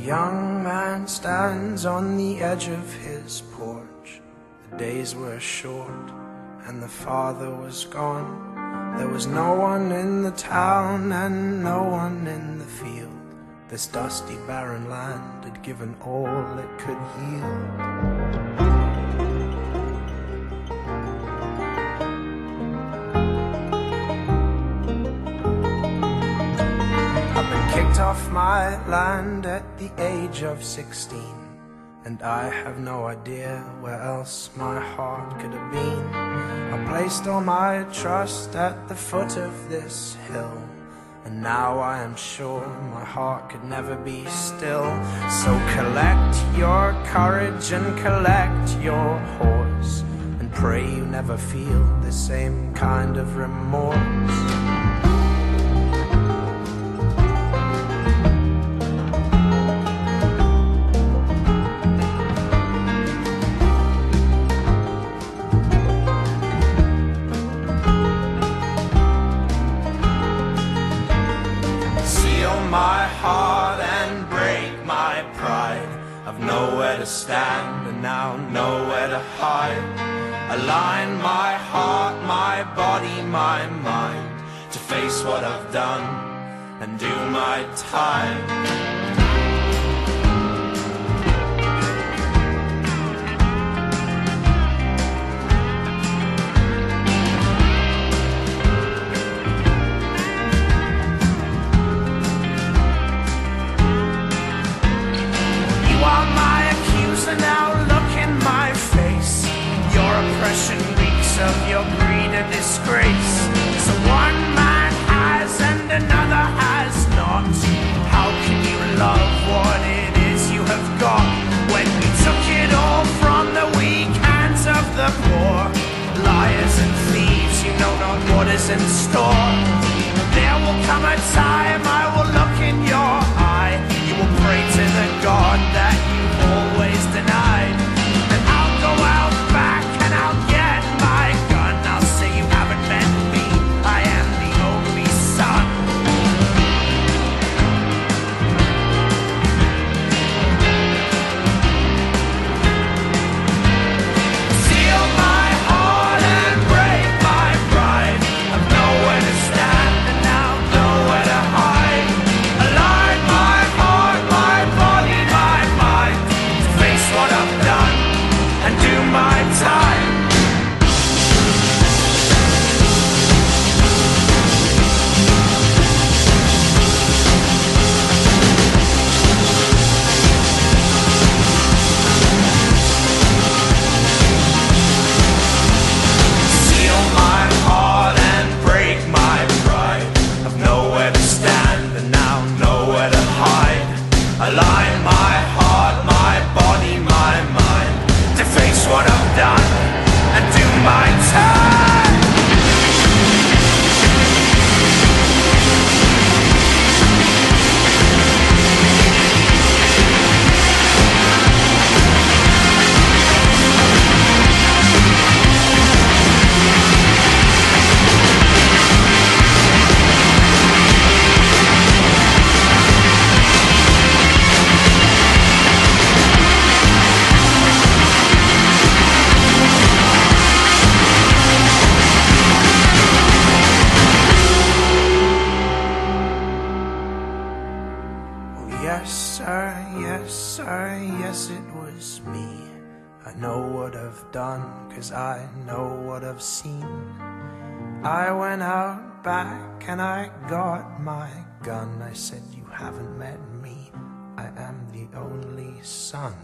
young man stands on the edge of his porch. The days were short and the father was gone. There was no one in the town and no one in the field. This dusty barren land had given all it could yield. My land at the age of 16 And I have no idea where else my heart could have been. I placed all my trust at the foot of this hill And now I am sure my heart could never be still. So collect your courage and collect your horse And pray you never feel the same kind of remorse to stand and now nowhere to hide. Align my heart, my body, my mind to face what I've done and do my time. In store. There will come a time I will what I've done and do my time. Seal my heart and break my pride. Done yes, I, yes, it was me. I know what I've done, cause I know what I've seen. I went out back and I got my gun. I said, You haven't met me, I am the only son.